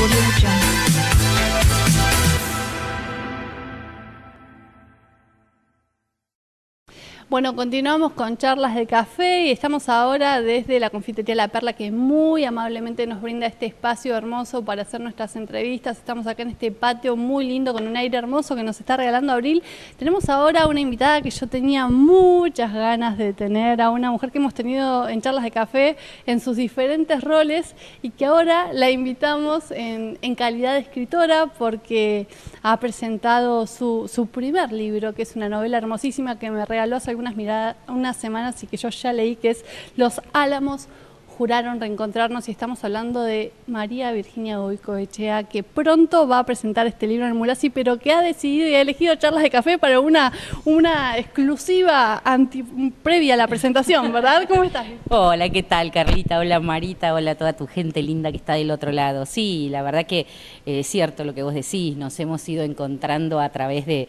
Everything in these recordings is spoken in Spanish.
我的也 Bueno, continuamos con charlas de café y estamos ahora desde la confitería La Perla que muy amablemente nos brinda este espacio hermoso para hacer nuestras entrevistas. Estamos acá en este patio muy lindo con un aire hermoso que nos está regalando Abril. Tenemos ahora una invitada que yo tenía muchas ganas de tener, a una mujer que hemos tenido en charlas de café en sus diferentes roles y que ahora la invitamos en, calidad de escritora porque ha presentado su, su primer libro, que es una novela hermosísima que me regaló hace unas, miradas, unas semanas y que yo ya leí, que es Los Álamos juraron reencontrarnos y estamos hablando de María Virginia Goicoechea, que pronto va a presentar este libro en Mulasi, pero que ha decidido y ha elegido charlas de café para una, una exclusiva previa a la presentación, ¿verdad? ¿Cómo estás? Hola, ¿qué tal, Carlita? Hola, Marita. Hola toda tu gente linda que está del otro lado. Sí, la verdad que eh, es cierto lo que vos decís, nos hemos ido encontrando a través de,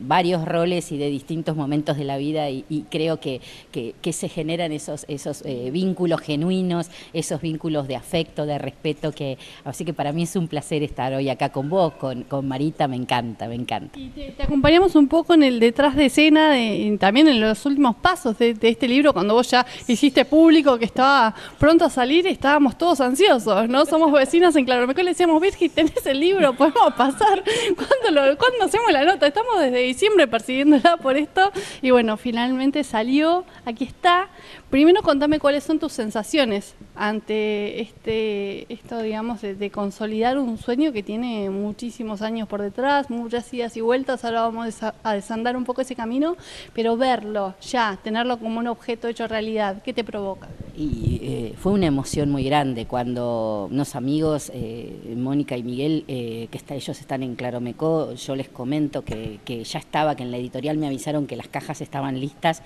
varios roles y de distintos momentos de la vida y, creo que, que, se generan esos, esos eh, vínculos genuinos, esos vínculos de afecto, de respeto, que así que para mí es un placer estar hoy acá con vos, con, con Marita, me encanta, me encanta. Y te, acompañamos un poco en el detrás de escena, de, también en los últimos pasos de, este libro, cuando vos ya hiciste público que estaba pronto a salir, estábamos todos ansiosos, ¿no? Somos vecinas en Claro, le decíamos, Virgi, tenés el libro, podemos pasar, ¿cuándo, lo, ¿cuándo hacemos la nota? Estamos desde diciembre persiguiéndola por esto, y bueno, finalmente salió, aquí está. Primero contame cuáles son tus sensaciones sensaciones ante este, esto, digamos, de, consolidar un sueño que tiene muchísimos años por detrás, muchas idas y vueltas, ahora vamos a desandar un poco ese camino, pero verlo ya, tenerlo como un objeto hecho realidad, ¿qué te provoca? Y eh, fue una emoción muy grande cuando unos amigos, eh, Mónica y Miguel, eh, que está, ellos están en Claromecó, yo les comento que, que ya estaba, que en la editorial me avisaron que las cajas estaban listas,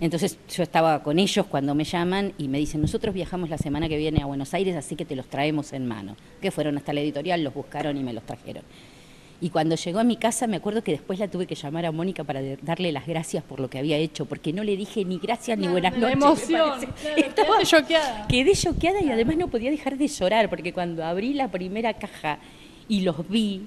entonces yo estaba con ellos cuando me llaman y me dicen, nosotros viajamos la semana que viene a Buenos Aires, así que te los traemos en mano. Que fueron hasta la editorial, los buscaron y me los trajeron. Y cuando llegó a mi casa, me acuerdo que después la tuve que llamar a Mónica para darle las gracias por lo que había hecho, porque no le dije ni gracias ni buenas noches. emoción. Estaba choqueada. Quedé choqueada y además no podía dejar de llorar, porque cuando abrí la primera caja y los vi,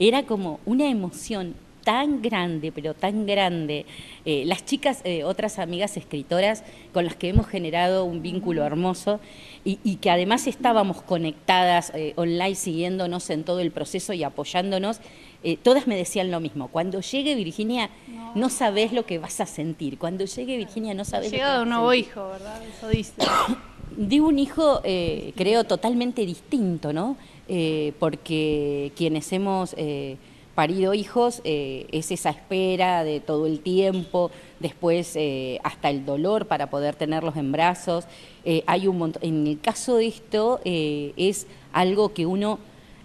era como una emoción tan grande, pero tan grande. Eh, las chicas, eh, otras amigas escritoras con las que hemos generado un vínculo hermoso y, que además estábamos conectadas eh, online siguiéndonos en todo el proceso y apoyándonos, todas me decían lo mismo. Cuando llegue Virginia, no. sabes lo que vas a sentir. Cuando llegue Virginia, no sabes lo que vas a un nuevo hijo, ¿verdad? Eso dice. De un hijo, creo, totalmente distinto, ¿no? porque quienes hemos parido hijos eh, es esa espera de todo el tiempo, después eh, hasta el dolor para poder tenerlos en brazos. Eh, hay un montón. En el caso de esto es algo que uno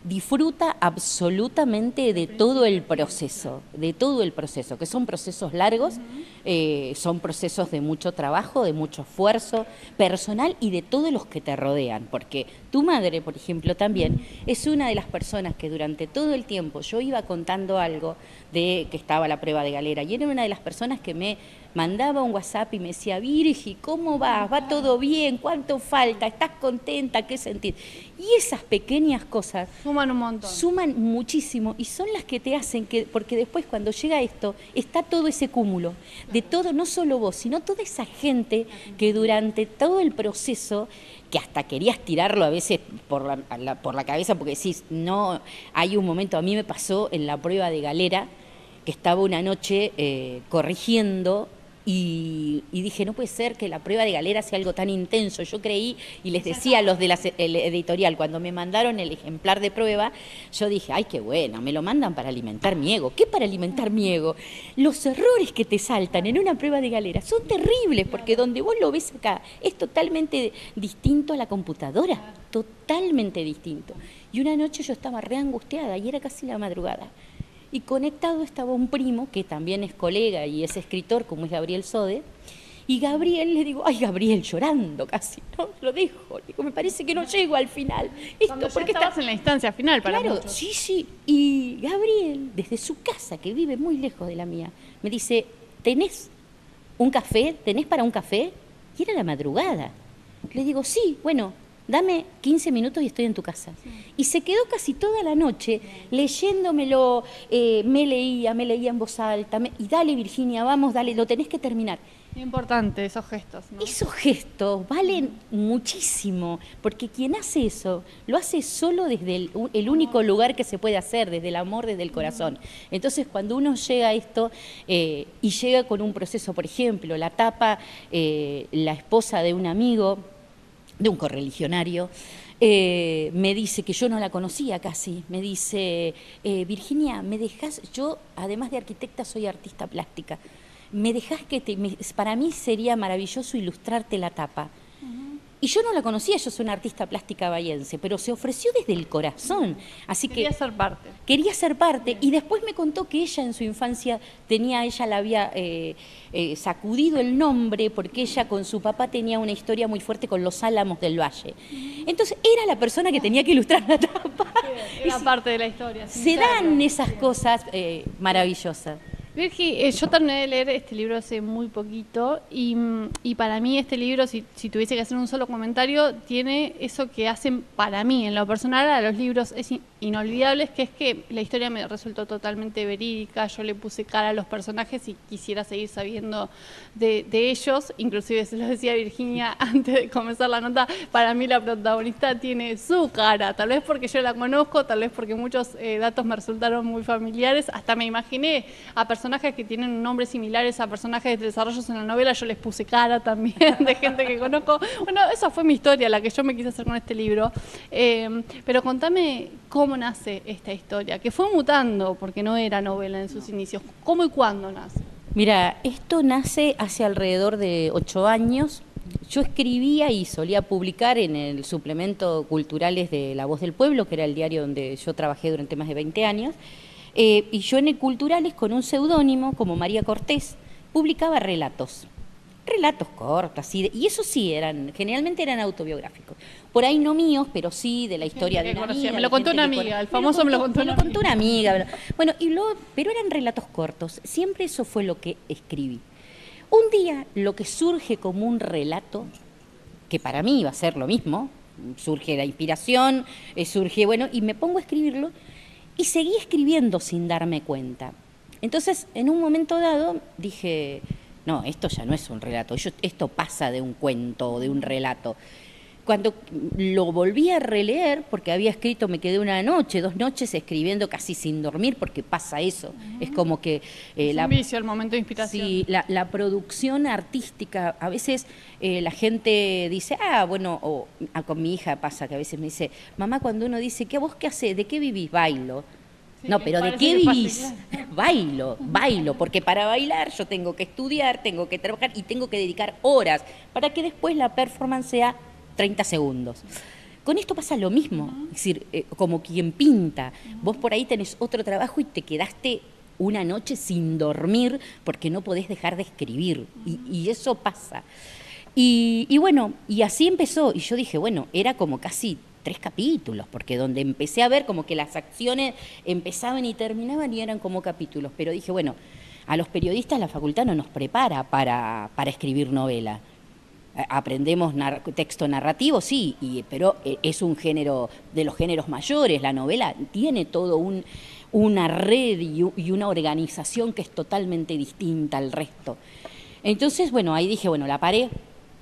disfruta absolutamente de todo el proceso, de todo el proceso, que son procesos largos, eh, son procesos de mucho trabajo, de mucho esfuerzo personal y de todos los que te rodean, porque tu madre, por ejemplo, también es una de las personas que durante todo el tiempo yo iba contando algo de que estaba la prueba de galera y era una de las personas que me mandaba un WhatsApp y me decía, Virgi, ¿cómo vas? ¿Va todo bien? ¿Cuánto falta? ¿Estás contenta? ¿Qué sentir? Y esas pequeñas cosas suman un montón. Suman muchísimo y son las que te hacen que, porque después cuando llega esto, está todo ese cúmulo de todo, no solo vos, sino toda esa gente que durante todo el proceso que hasta querías tirarlo a veces por la, por la cabeza porque decís, no, hay un momento, a mí me pasó en la prueba de galera, que estaba una noche eh, corrigiendo y, dije, no puede ser que la prueba de galera sea algo tan intenso. Yo creí y les decía a los de la editorial, cuando me mandaron el ejemplar de prueba, yo dije, ay, qué bueno, me lo mandan para alimentar mi ego. ¿Qué para alimentar mi ego? Los errores que te saltan en una prueba de galera son terribles, porque donde vos lo ves acá es totalmente distinto a la computadora, totalmente distinto. Y una noche yo estaba reangustiada y era casi la madrugada y conectado estaba un primo, que también es colega y es escritor, como es Gabriel Sode, y Gabriel le digo, ay Gabriel, llorando casi, ¿no? Lo dejo, digo, me parece que no llego al final. Esto, porque estabas en la instancia final para claro, Sí, sí, y Gabriel, desde su casa, que vive muy lejos de la mía, me dice, ¿tenés un café? ¿Tenés para un café? Y era la madrugada. Le digo, sí, bueno, dame 15 minutos y estoy en tu casa. Y se quedó casi toda la noche leyéndomelo, eh, me leía, me leía en voz alta, y dale Virginia, vamos, dale, lo tenés que terminar. Importante esos gestos. Esos gestos valen muchísimo, porque quien hace eso lo hace solo desde el, único lugar que se puede hacer, desde el amor, desde el corazón. Entonces, cuando uno llega a esto eh, y llega con un proceso, por ejemplo, la tapa eh, la esposa de un amigo, de un correligionario, eh, me dice que yo no la conocía casi, me dice, Virginia, ¿me dejas? Yo, además de arquitecta, soy artista plástica me dejas que te, para mí sería maravilloso ilustrarte la tapa. Y yo no la conocía, yo soy una artista plástica bayense, pero se ofreció desde el corazón. Así quería ser parte. Quería ser parte. Y después me contó que ella en su infancia tenía, ella la había eh, eh, sacudido el nombre porque ella con su papá tenía una historia muy fuerte con los álamos del valle. Entonces era la persona que tenía que ilustrar la tapa. Era parte de la historia. Se dan esas cosas eh, maravillosas. Virgi, eh, yo terminé de leer este libro hace muy poquito y, para mí este libro, si, tuviese que hacer un solo comentario, tiene eso que hacen para mí, en lo personal, a los libros. Es inolvidable, que es que la historia me resultó totalmente verídica, yo le puse cara a los personajes y quisiera seguir sabiendo de, ellos, inclusive se lo decía Virginia antes de comenzar la nota, para mí la protagonista tiene su cara, tal vez porque yo la conozco, tal vez porque muchos eh, datos me resultaron muy familiares, hasta me imaginé a personajes que tienen nombres similares a personajes de desarrollos en la novela, yo les puse cara también de gente que conozco. Bueno, esa fue mi historia, la que yo me quise hacer con este libro. Eh, pero contame cómo nace esta historia, que fue mutando, porque no era novela en sus inicios. ¿Cómo y cuándo nace? Mira, esto nace hace alrededor de ocho años. Yo escribía y solía publicar en el suplemento Culturales de La Voz del Pueblo, que era el diario donde yo trabajé durante más de 20 años. Eh, y yo en el Culturales, con un seudónimo como María Cortés, publicaba relatos. Relatos cortos, así, y eso sí, eran, generalmente eran autobiográficos. Por ahí no míos, pero sí de la historia de una amiga. Me lo contó una amiga, el famoso me lo contó, una, contó una amiga. Bueno, y luego, pero eran relatos cortos. Siempre eso fue lo que escribí. Un día lo que surge como un relato, que para mí iba a ser lo mismo, surge la inspiración, eh, surge, bueno, y me pongo a escribirlo, y seguí escribiendo sin darme cuenta. Entonces, en un momento dado, dije, no, esto ya no es un relato, esto pasa de un cuento o de un relato. Cuando lo volví a releer, porque había escrito, me quedé una noche, dos noches escribiendo casi sin dormir, porque pasa eso. Es como que... Eh, la, vicio, el momento de inspiración. Sí, la, producción artística, a veces eh, la gente dice, ah, bueno, o ah, con mi hija pasa que a veces me dice, mamá, cuando uno dice, ¿qué vos qué haces? ¿De qué vivís? Bailo. No, pero ¿de qué vivís? Bailo, bailo, porque para bailar yo tengo que estudiar, tengo que trabajar y tengo que dedicar horas para que después la performance sea 30 segundos. Con esto pasa lo mismo, es decir, eh, como quien pinta, vos por ahí tenés otro trabajo y te quedaste una noche sin dormir porque no podés dejar de escribir, y, eso pasa. Y, bueno, y así empezó, y yo dije, bueno, era como casi tres capítulos, porque donde empecé a ver como que las acciones empezaban y terminaban y eran como capítulos, pero dije, bueno, a los periodistas la facultad no nos prepara para, para escribir novela. Aprendemos texto narrativo, sí, pero eh, es un género de los géneros mayores, la novela tiene todo un, una red y, una organización que es totalmente distinta al resto. Entonces, bueno, ahí dije, bueno, la paré,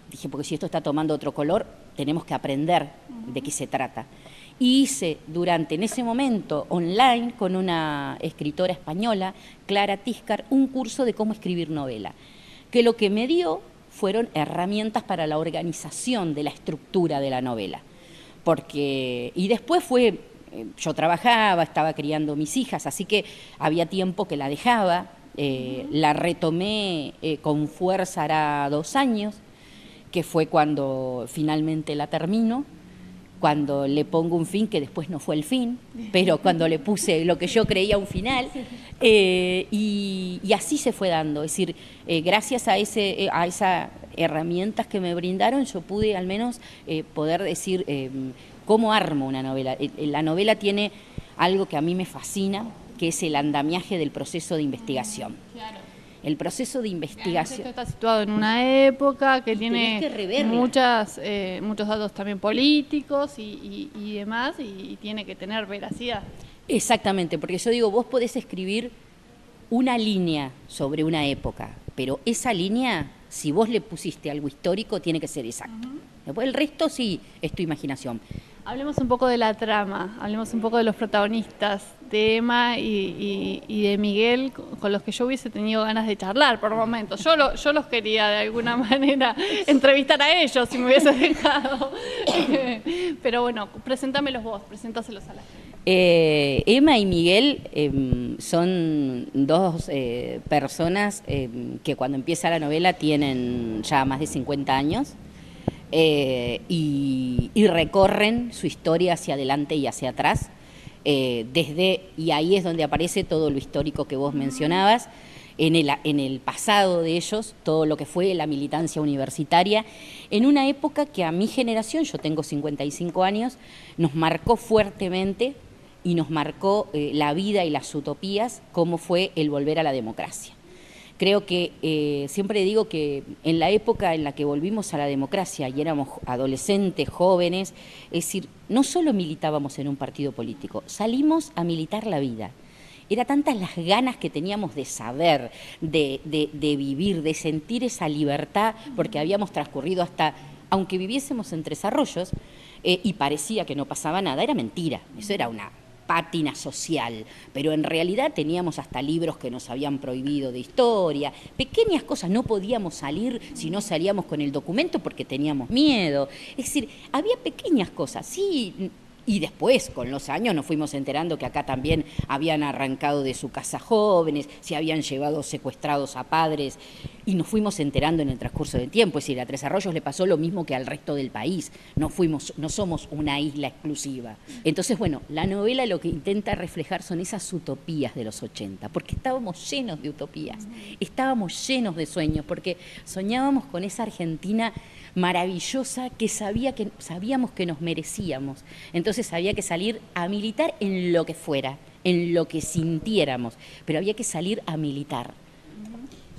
dije, porque si esto está tomando otro color, tenemos que aprender de qué se trata. Y hice durante, en ese momento, online, con una escritora española, Clara Tiscar, un curso de cómo escribir novela, que lo que me dio fueron herramientas para la organización de la estructura de la novela. Porque, y después fue, eh, yo trabajaba, estaba criando mis hijas, así que había tiempo que la dejaba, eh, la retomé eh, con fuerza hará dos años, que fue cuando finalmente la termino, cuando le pongo un fin que después no fue el fin, pero cuando le puse lo que yo creía un final, eh, y, así se fue dando. Es decir, eh, gracias a, ese, eh, a esas herramientas que me brindaron, yo pude al menos poder decir cómo armo una novela. La novela tiene algo que a mí me fascina, que es el andamiaje del proceso de investigación. El proceso de investigación. Esto está situado en una época que tiene muchas, eh, muchos datos también políticos y, demás, y, tiene que tener veracidad. Exactamente, porque yo digo, vos podés escribir una línea sobre una época, pero esa línea, si vos le pusiste algo histórico, tiene que ser exacto. Después el resto sí es tu imaginación. Hablemos un poco de la trama, hablemos un poco de los protagonistas, de Emma y, de Miguel, con los que yo hubiese tenido ganas de charlar por momentos. Yo, yo los quería de alguna manera entrevistar a ellos si me hubiese dejado. Pero bueno, presentámelos vos, presentáselos a la gente. Eh, Emma y Miguel em, son dos eh, personas em, que cuando empieza la novela tienen ya más de 50 años. Eh, y, recorren su historia hacia adelante y hacia atrás, desde, y ahí es donde aparece todo lo histórico que vos mencionabas, en el, en el pasado de ellos, todo lo que fue la militancia universitaria, en una época que a mi generación, yo tengo 55 años, nos marcó fuertemente y nos marcó eh, la vida y las utopías, como fue el volver a la democracia. Creo que eh, siempre digo que en la época en la que volvimos a la democracia y éramos adolescentes, jóvenes, es decir, no solo militábamos en un partido político, salimos a militar la vida. Era tantas las ganas que teníamos de saber, de, vivir, de sentir esa libertad, porque habíamos transcurrido hasta, aunque viviésemos en Tres Arroyos, eh, y parecía que no pasaba nada, era mentira, eso era una pátina social, pero en realidad teníamos hasta libros que nos habían prohibido de historia, pequeñas cosas, no podíamos salir si no salíamos con el documento porque teníamos miedo, es decir, había pequeñas cosas, sí, y después, con los años, nos fuimos enterando que acá también habían arrancado de su casa jóvenes, se habían llevado secuestrados a padres, y nos fuimos enterando en el transcurso del tiempo. Es decir, a Tres Arroyos le pasó lo mismo que al resto del país. No, fuimos, no somos una isla exclusiva. Entonces, bueno, la novela lo que intenta reflejar son esas utopías de los 80, porque estábamos llenos de utopías, estábamos llenos de sueños, porque soñábamos con esa Argentina maravillosa que, sabía que sabíamos que nos merecíamos. Entonces había que salir a militar en lo que fuera, en lo que sintiéramos, pero había que salir a militar.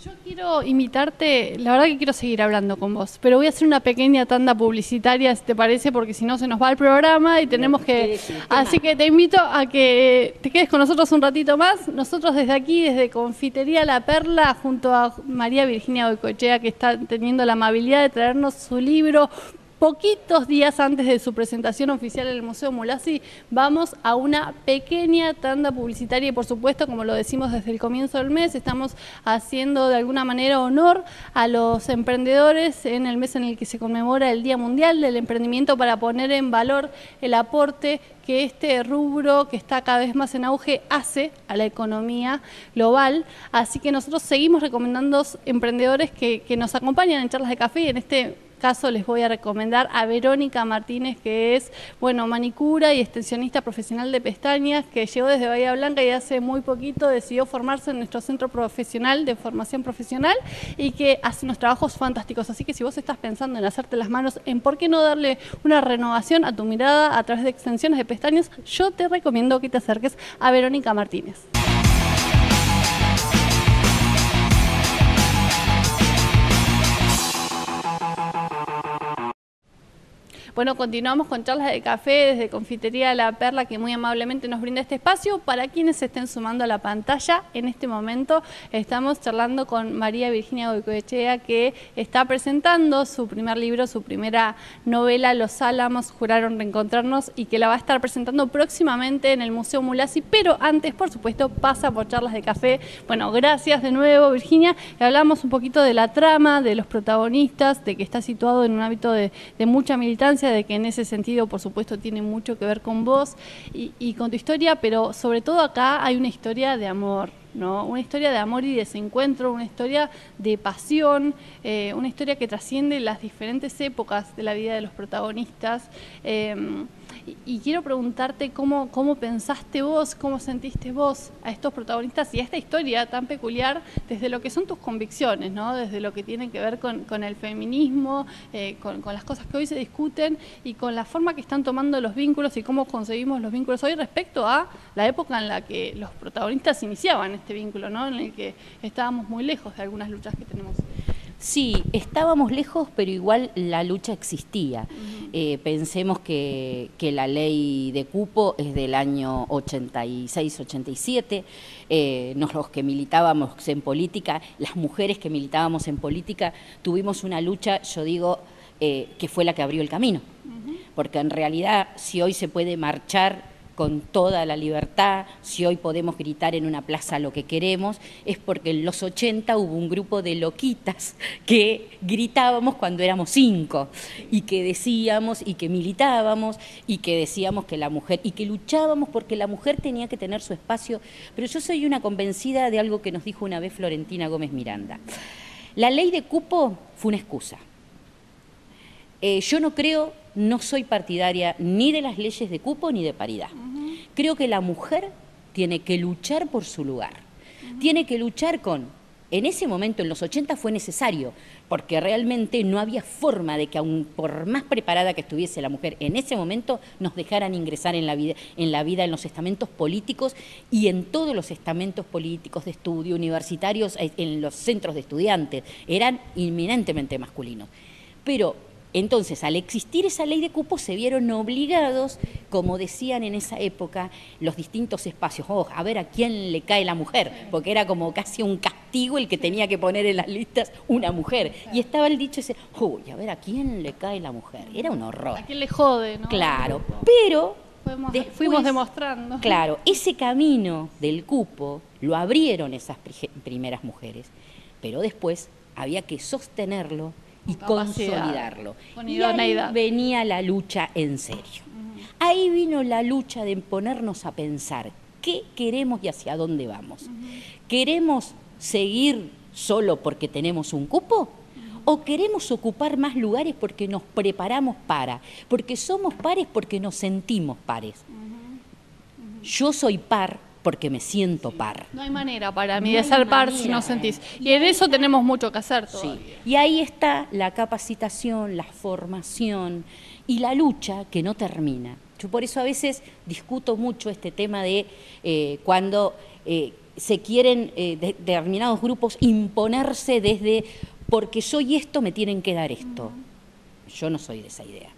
Yo quiero invitarte, la verdad que quiero seguir hablando con vos, pero voy a hacer una pequeña tanda publicitaria, si te parece, porque si no se nos va el programa y tenemos que... Así que te invito a que te quedes con nosotros un ratito más. Nosotros desde aquí, desde Confitería La Perla, junto a María Virginia Boicochea, que está teniendo la amabilidad de traernos su libro poquitos días antes de su presentación oficial en el Museo Mulasi, vamos a una pequeña tanda publicitaria y por supuesto, como lo decimos desde el comienzo del mes, estamos haciendo de alguna manera honor a los emprendedores en el mes en el que se conmemora el Día Mundial del Emprendimiento para poner en valor el aporte que este rubro que está cada vez más en auge hace a la economía global. Así que nosotros seguimos recomendando emprendedores que, nos acompañan en charlas de café y en este caso les voy a recomendar a Verónica Martínez, que es, bueno, manicura y extensionista profesional de pestañas, que llegó desde Bahía Blanca y hace muy poquito decidió formarse en nuestro centro profesional de formación profesional y que hace unos trabajos fantásticos. Así que si vos estás pensando en hacerte las manos, en por qué no darle una renovación a tu mirada a través de extensiones de pestañas, yo te recomiendo que te acerques a Verónica Martínez. Bueno, continuamos con charlas de café desde Confitería La Perla, que muy amablemente nos brinda este espacio. Para quienes estén sumando a la pantalla, en este momento estamos charlando con María Virginia Goicoechea, que está presentando su primer libro, su primera novela, Los Álamos juraron reencontrarnos, y que la va a estar presentando próximamente en el Museo Mulasi, pero antes, por supuesto, pasa por charlas de café. Bueno, gracias de nuevo, Virginia. Hablamos un poquito de la trama, de los protagonistas, de que está situado en un hábito de mucha militancia de que en ese sentido, por supuesto, tiene mucho que ver con vos y, con tu historia, pero sobre todo acá hay una historia de amor. ¿no? Una historia de amor y desencuentro, una historia de pasión, eh, una historia que trasciende las diferentes épocas de la vida de los protagonistas. Em, Y, quiero preguntarte cómo, cómo pensaste vos, cómo sentiste vos a estos protagonistas y a esta historia tan peculiar desde lo que son tus convicciones, ¿no? desde lo que tiene que ver con, el feminismo, eh, con, las cosas que hoy se discuten y con la forma que están tomando los vínculos y cómo conseguimos los vínculos hoy respecto a la época en la que los protagonistas iniciaban este vínculo, ¿no? en el que estábamos muy lejos de algunas luchas que tenemos. Sí, estábamos lejos, pero igual la lucha existía. Eh, pensemos que, la ley de cupo es del año 86-87. Eh, los que militábamos en política, las mujeres que militábamos en política, tuvimos una lucha, yo digo, eh, que fue la que abrió el camino. Porque en realidad, si hoy se puede marchar con toda la libertad, si hoy podemos gritar en una plaza lo que queremos, es porque en los 80 hubo un grupo de loquitas que gritábamos cuando éramos cinco y que decíamos y que militábamos y que decíamos que la mujer y que luchábamos porque la mujer tenía que tener su espacio. Pero yo soy una convencida de algo que nos dijo una vez Florentina Gómez Miranda. La ley de cupo fue una excusa. Eh, yo no creo, no soy partidaria ni de las leyes de cupo ni de paridad. Creo que la mujer tiene que luchar por su lugar, tiene que luchar con, en ese momento, en los 80 fue necesario, porque realmente no había forma de que aun por más preparada que estuviese la mujer en ese momento, nos dejaran ingresar en la vida, en la vida, en los estamentos políticos y en todos los estamentos políticos de estudio, universitarios, eh, en los centros de estudiantes, eran inminentemente masculinos. Pero entonces, al existir esa ley de cupos, se vieron obligados, como decían en esa época, los distintos espacios, oh, a ver a quién le cae la mujer, porque era como casi un castigo el que tenía que poner en las listas una mujer. Y estaba el dicho ese, uy, a ver a quién le cae la mujer. Era un horror. A quién le jode, ¿no? Claro, pero fuimos demostrando. Claro, ese camino del cupo lo abrieron esas primeras mujeres, pero después había que sostenerlo y consolidarlo. y ahí venía la lucha en serio. Ahí vino la lucha de ponernos a pensar qué queremos y hacia dónde vamos. ¿Queremos seguir solo porque tenemos un cupo? ¿O queremos ocupar más lugares porque nos preparamos para? Porque somos pares porque nos sentimos pares. Yo soy par porque me siento par. No hay manera para mí de ser par si no sentís. Y en eso tenemos mucho que hacer todavía. Y ahí está la capacitación, la formación y la lucha que no termina. Yo por eso a veces discuto mucho este tema de eh, cuando eh, se quieren eh, determinados grupos imponerse desde porque soy esto, me tienen que dar esto. Yo no soy de esa idea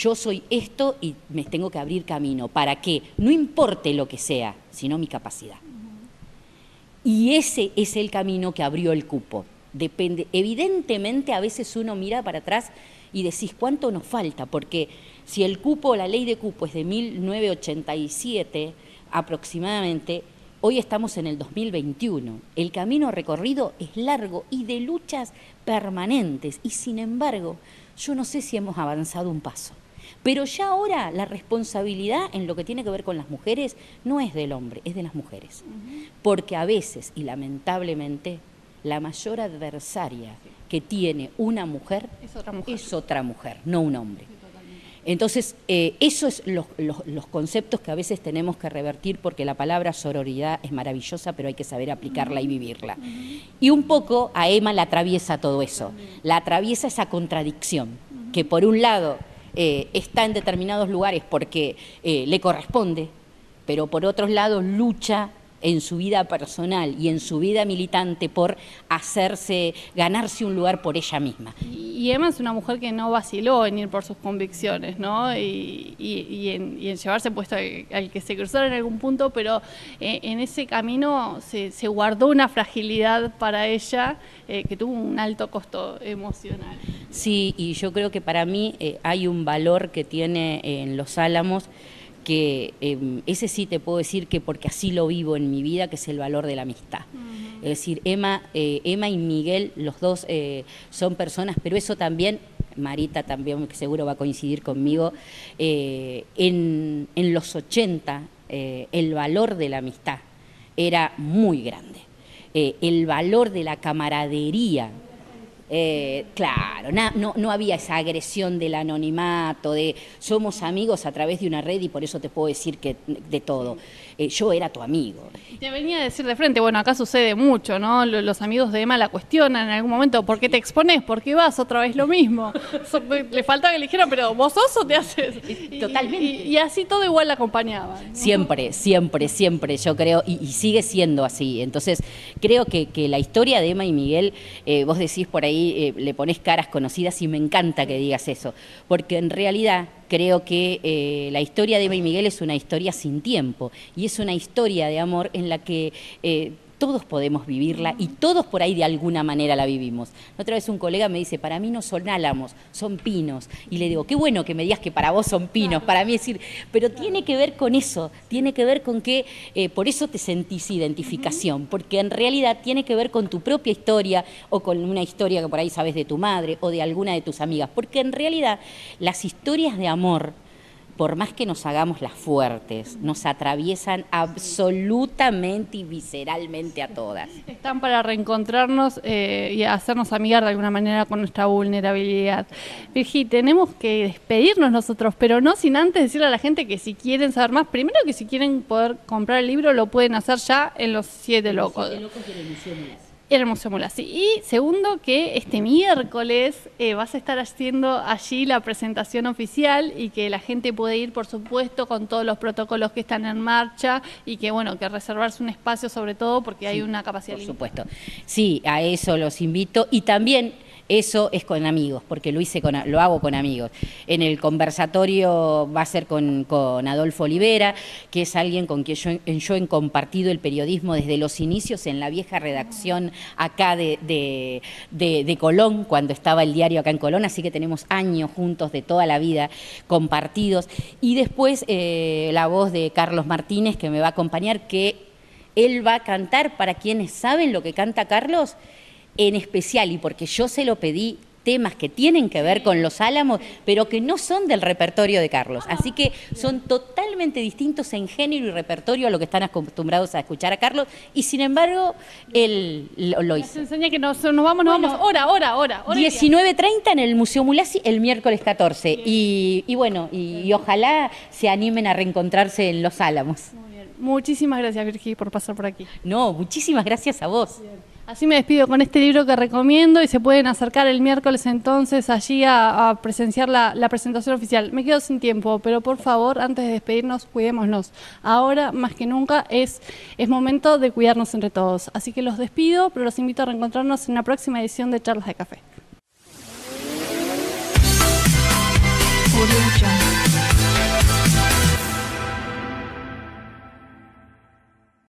yo soy esto y me tengo que abrir camino para que no importe lo que sea, sino mi capacidad. Y ese es el camino que abrió el cupo. Depende, evidentemente a veces uno mira para atrás y decís cuánto nos falta, porque si el cupo, la ley de cupo es de 1987 aproximadamente, hoy estamos en el 2021. El camino recorrido es largo y de luchas permanentes y sin embargo yo no sé si hemos avanzado un paso. Pero ya ahora la responsabilidad en lo que tiene que ver con las mujeres no es del hombre, es de las mujeres. Porque a veces, y lamentablemente, la mayor adversaria que tiene una mujer es otra mujer, no un hombre. Entonces, eh, esos son los, conceptos que a veces tenemos que revertir porque la palabra sororidad es maravillosa, pero hay que saber aplicarla y vivirla. Y un poco a Emma la atraviesa todo eso, la atraviesa esa contradicción, que por un lado eh, está en determinados lugares porque eh, le corresponde, pero por otros lados lucha en su vida personal y en su vida militante por hacerse, ganarse un lugar por ella misma. Y Emma es una mujer que no vaciló en ir por sus convicciones, ¿no? Y, en, llevarse puesto al, que se cruzara en algún punto, pero eh, en ese camino se, guardó una fragilidad para ella eh, que tuvo un alto costo emocional. Sí, y yo creo que para mí eh, hay un valor que tiene en Los Álamos que em, ese sí te puedo decir que porque así lo vivo en mi vida, que es el valor de la amistad. Es decir, Emma, eh, Emma y Miguel, los dos eh, son personas, pero eso también, Marita también, que seguro va a coincidir conmigo, eh, en, en, los 80 el valor de la amistad era muy grande. el valor de la camaradería Eh, claro, no, no había esa agresión del anonimato, de somos amigos a través de una red y por eso te puedo decir que de todo. Eh, yo era tu amigo. Te venía a decir de frente, bueno, acá sucede mucho, ¿no? Los amigos de Emma la cuestionan en algún momento, ¿por qué te expones? ¿Por qué vas? Otra vez lo mismo. Le faltaba que le dijeran, pero vos sos o te haces. Totalmente. Y, así todo igual la acompañaba. Siempre, siempre, siempre, yo creo, y, sigue siendo así. Entonces, creo que, la historia de Emma y Miguel, eh, vos decís por ahí, eh, le pones caras conocidas y me encanta que digas eso, porque en realidad creo que eh, la historia de Emma y Miguel es una historia sin tiempo y es una historia de amor en la que todos podemos vivirla y todos por ahí de alguna manera la vivimos. Otra vez un colega me dice, para mí no son álamos, son pinos. Y le digo, qué bueno que me digas que para vos son pinos, para mí decir, pero tiene que ver con eso, tiene que ver con que eh, por eso te sentís identificación, porque en realidad tiene que ver con tu propia historia o con una historia que por ahí sabes de tu madre o de alguna de tus amigas, porque en realidad las historias de amor, por más que nos hagamos las fuertes, nos atraviesan absolutamente y visceralmente a todas. Están para reencontrarnos eh, y hacernos amigar de alguna manera con nuestra vulnerabilidad. Virgi, tenemos que despedirnos nosotros, pero no sin antes decirle a la gente que si quieren saber más, primero que si quieren poder comprar el libro, lo pueden hacer ya en Los Siete Locos. Los Siete Locos Museo Mulasi. Y segundo, que este miércoles eh, vas a estar haciendo allí la presentación oficial y que la gente puede ir, por supuesto, con todos los protocolos que están en marcha y que, bueno, que reservarse un espacio sobre todo porque hay una capacidad Por supuesto. Sí, a eso los invito. Y también eso es con amigos, porque lo hice con, lo hago con amigos. En el conversatorio va a ser con, Adolfo Olivera, que es alguien con quien yo, he compartido el periodismo desde los inicios en la vieja redacción acá de, de, Colón, cuando estaba el diario acá en Colón, así que tenemos años juntos de toda la vida compartidos. Y después eh, la voz de Carlos Martínez, que me va a acompañar, que él va a cantar para quienes saben lo que canta Carlos en especial y porque yo se lo pedí temas que tienen que ver con los álamos, pero que no son del repertorio de Carlos. Así que son totalmente distintos en género y repertorio a lo que están acostumbrados a escuchar a Carlos, y sin embargo, él lo, hizo. Se enseña que nos, vamos, nos vamos, hora, hora, hora. 19.30 en el Museo Mulasi el miércoles 14. Y, bueno, y, ojalá se animen a reencontrarse en los álamos. Muy bien. Muchísimas gracias, Virgi, por pasar por aquí. No, muchísimas gracias a vos. Así me despido con este libro que recomiendo y se pueden acercar el miércoles entonces allí a, presenciar la, presentación oficial. Me quedo sin tiempo, pero por favor, antes de despedirnos, cuidémonos. Ahora, más que nunca, es, es momento de cuidarnos entre todos. Así que los despido, pero los invito a reencontrarnos en la próxima edición de Charlas de Café.